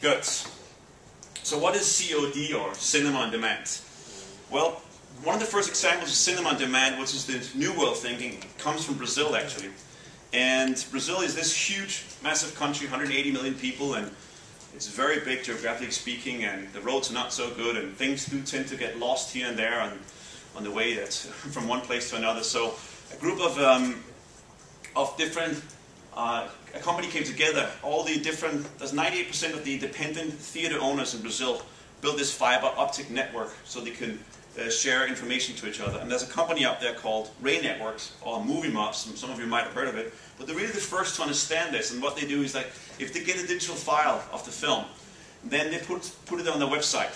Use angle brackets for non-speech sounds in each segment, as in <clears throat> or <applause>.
Good. So what is COD or cinema on demand? Well, one of the first examples of cinema on demand, which is the new world thinking, comes from Brazil actually. And Brazil is this huge, massive country, 180 million people, and it's very big geographically speaking, and the roads are not so good, and things do tend to get lost here and there on, on the way that <laughs> from one place to another. So a group of, um, of different, uh, a company came together, all the different, there's 98% of the independent theater owners in Brazil built this fiber optic network so they can uh, share information to each other. And there's a company out there called Rain Networks, or MovieMobz, some of you might have heard of it, but they're really the first to understand this. And what they do is like, if they get a digital file of the film, then they put, put it on their website.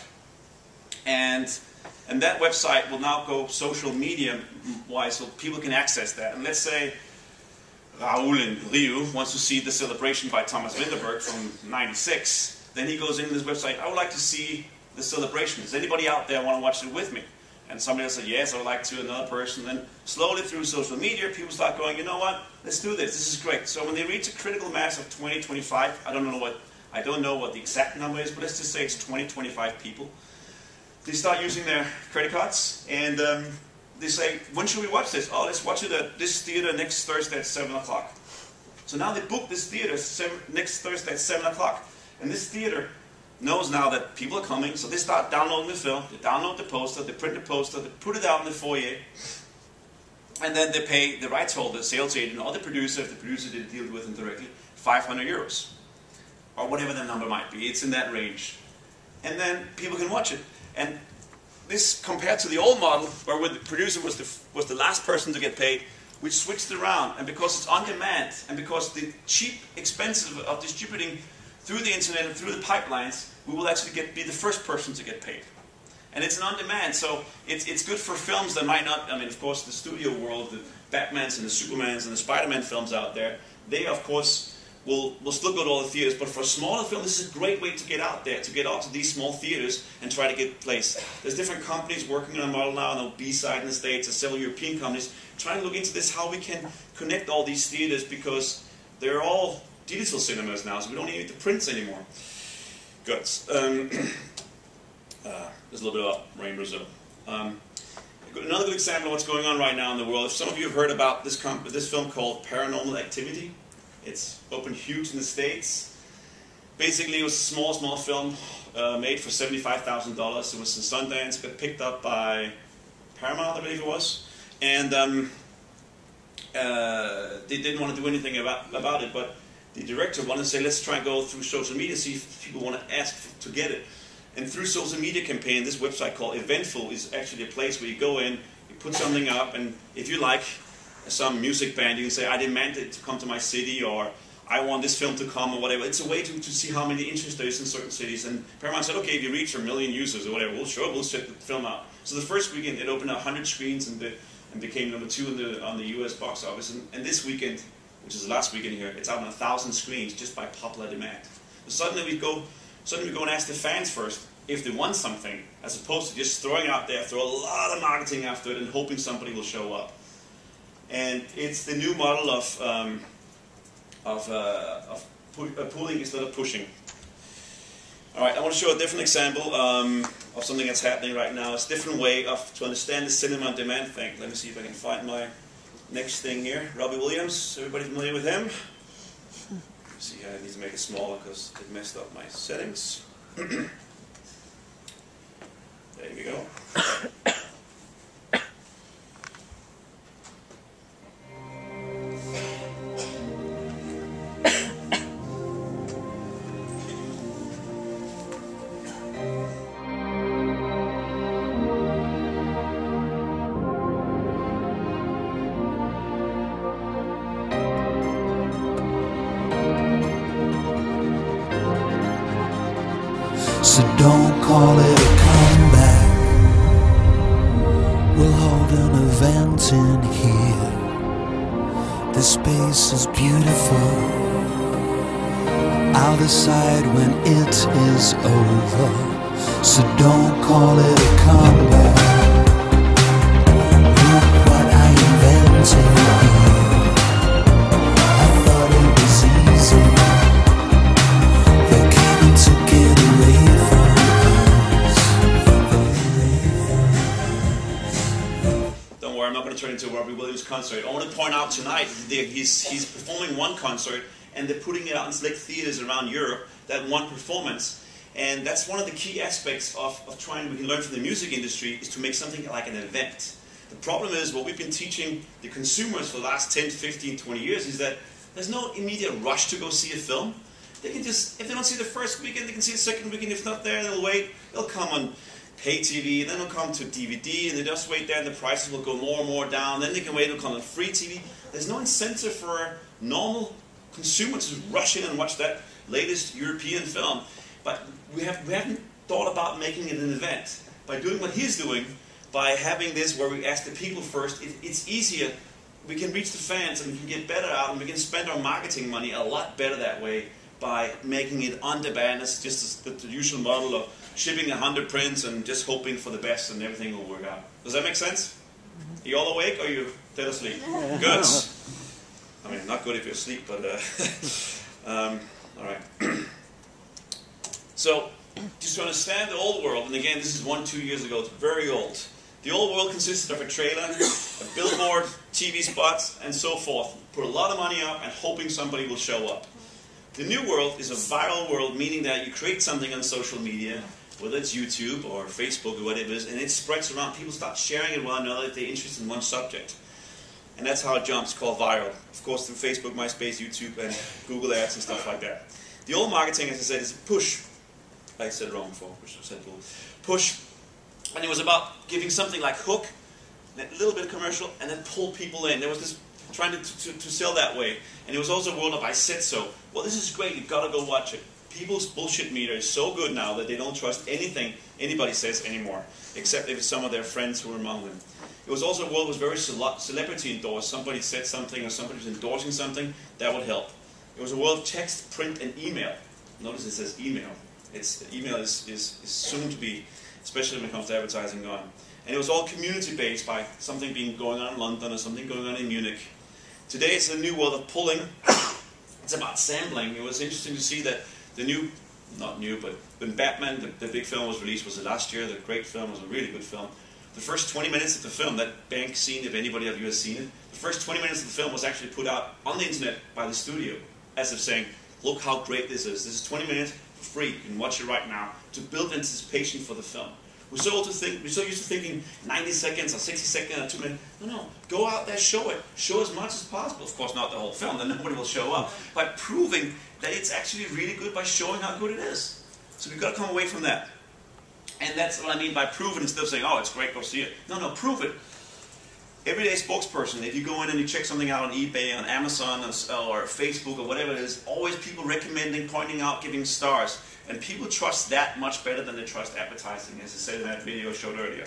And, and that website will now go social media wise so people can access that. And let's say Raul in Rio wants to see the celebration by Thomas Vinterberg from 96. Then he goes into this website, I would like to see the celebration. Does anybody out there want to watch it with me? And somebody will say, yes, I would like to, another person. Then slowly through social media, people start going, you know what, let's do this, this is great. So when they reach a critical mass of 20, 25, I don't know what, I don't know what the exact number is, but let's just say it's 20, 25 people. They start using their credit cards, and um, they say, when should we watch this? Oh, let's watch it at this theater next Thursday at 7 o'clock. So now they book this theater next Thursday at 7 o'clock. And this theater knows now that people are coming, so they start downloading the film, they download the poster, they print the poster, they put it out in the foyer, and then they pay the rights holder, sales agent, or the producer, if the producer didn't deal with them directly, 500 euros. Or whatever the number might be. It's in that range. And then people can watch it. And this, compared to the old model, where the producer was the, was the last person to get paid, we switched around. And because it's on demand, and because the cheap expenses of distributing through the internet and through the pipelines, we will actually get, be the first person to get paid. And it's an on-demand, so it's, it's good for films that might not, I mean, of course, the studio world, the Batmans and the Supermans and the Spider-Man films out there, they, of course, will, will still go to all the theaters, but for a smaller film, this is a great way to get out there, to get out to these small theaters and try to get placed. There's different companies working on a model now on the B-side in the States, and several European companies, trying to look into this, how we can connect all these theaters, because they're all digital cinemas now, so we don't need the prints anymore. Good. Um, <clears throat> uh, there's a little bit about Rain Brazil. Um, another good example of what's going on right now in the world. If some of you have heard about this, this film called Paranormal Activity, it's opened huge in the States. Basically, it was a small, small film uh, made for $75,000. It was in Sundance, got picked up by Paramount, I believe it was. And um, uh, they didn't want to do anything about, about it, but the director wanted to say, let's try and go through social media, see if people want to ask to get it. And through social media campaign, this website called Eventful is actually a place where you go in, you put something up, and if you like some music band, you can say, I demand it to come to my city, or I want this film to come, or whatever. It's a way to, to see how many interest there is in certain cities. And Paramount said, okay, if you reach a million users or whatever, we'll sure, we'll set the film out. So the first weekend, it opened 100 screens and, the, and became number two the, on the US box office. And, and this weekend, which is the last weekend here, it's out on a thousand screens just by popular demand. But suddenly we go, suddenly we go and ask the fans first if they want something, as opposed to just throwing it out there, throw a lot of marketing after it, and hoping somebody will show up. And it's the new model of um, of, uh, of uh, pulling instead of pushing. All right, I want to show a different example um, of something that's happening right now. It's a different way of to understand the cinema on demand thing. Let me see if I can find my Next thing here, Robbie Williams. Everybody familiar with him? See, I need to make it smaller because it messed up my settings. <clears throat> there you go. So don't call it a comeback. We'll hold an event in here. The space is beautiful. I'll decide when it is over. So don't call it a comeback. Turn into a Robbie Williams concert. I want to point out tonight that he's, he's performing one concert and they're putting it out in select theaters around Europe, that one performance. And that's one of the key aspects of, of trying, we can learn from the music industry, is to make something like an event. The problem is, what we've been teaching the consumers for the last 10, 15, 20 years is that there's no immediate rush to go see a film. They can just, if they don't see the first weekend, they can see the second weekend. If it's not there, they'll wait. They'll come on pay TV, then it'll come to DVD, and they just wait there, and the prices will go more and more down. Then they can wait, it'll come on free TV. There's no incentive for a normal consumer to rush in and watch that latest European film. But we, have, we haven't thought about making it an event. By doing what he's doing, by having this where we ask the people first, it, it's easier. We can reach the fans and we can get better out and we can spend our marketing money a lot better that way by making it on demand. It's just the, the usual model of shipping 100 prints and just hoping for the best and everything will work out. Does that make sense? Are you all awake or are you dead asleep? <laughs> Good. <laughs> I mean, not good if you're asleep, but uh, <laughs> um, all right. <clears throat> so, just to understand the old world, and again, this is one, two years ago, it's very old. The old world consisted of a trailer, a billboard, TV spots, and so forth. Put a lot of money up and hoping somebody will show up. The new world is a viral world, meaning that you create something on social media, whether it's YouTube or Facebook or whatever it is, and it spreads around. People start sharing it with one another if they're interested in one subject. And that's how it jumps, called viral. Of course, through Facebook, MySpace, YouTube, and Google Ads and stuff like that. The old marketing, as I said, is push. I said it wrong before, push, I said push. And it was about giving something like hook, a little bit of commercial, and then pull people in. There was this trying to, to, to sell that way. And it was also a world of I said so. Well, this is great, you've got to go watch it people's bullshit meter is so good now that they don't trust anything anybody says anymore, except if it's some of their friends who are among them. It was also a world that was very celebrity endorsed. Somebody said something or somebody was endorsing something, that would help. It was a world of text, print, and email. Notice it says email. It's, email is, is, is soon to be, especially when it comes to advertising, gone. And it was all community-based by something being going on in London or something going on in Munich. Today it's a new world of pulling. It's about sampling. It was interesting to see that the new, not new, but when Batman, the, the big film was released, was it last year? The great film was a really good film. The first 20 minutes of the film, that bank scene, if anybody of you has seen it, the first 20 minutes of the film was actually put out on the internet by the studio, as if saying, look how great this is. This is 20 minutes for free. You can watch it right now to build anticipation for the film. We're so, to think, we're so used to thinking 90 seconds or 60 seconds or two minutes. No, no. Go out there, show it. Show as much as possible. Of course, not the whole film, then nobody will show up. By proving that it's actually really good by showing how good it is. So we've got to come away from that. And that's what I mean by proving instead of saying, oh, it's great, go see it. No, no, prove it. Everyday spokesperson, if you go in and you check something out on eBay, on Amazon, or Facebook, or whatever it is, always people recommending, pointing out, giving stars. And people trust that much better than they trust advertising, as I said in that video I showed earlier.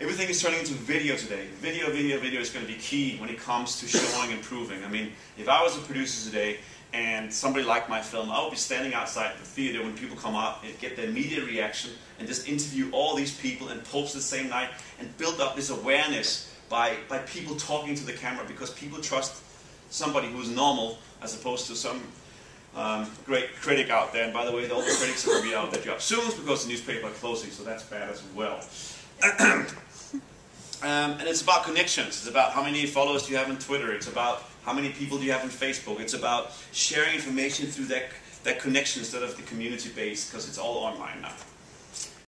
Everything is turning into video today. Video, video, video is going to be key when it comes to showing and proving. I mean, if I was a producer today, and somebody liked my film, I would be standing outside the theater when people come out and get their media reaction and just interview all these people and post the same night and build up this awareness by, by people talking to the camera because people trust somebody who's normal as opposed to some um, great critic out there. And by the way, all the critics are going to be out of their job soon because the newspaper are closing, so that's bad as well. <clears throat> um, and it's about connections. It's about how many followers do you have on Twitter. It's about how many people do you have on Facebook? It's about sharing information through that, that connection instead of the community base because it's all online now.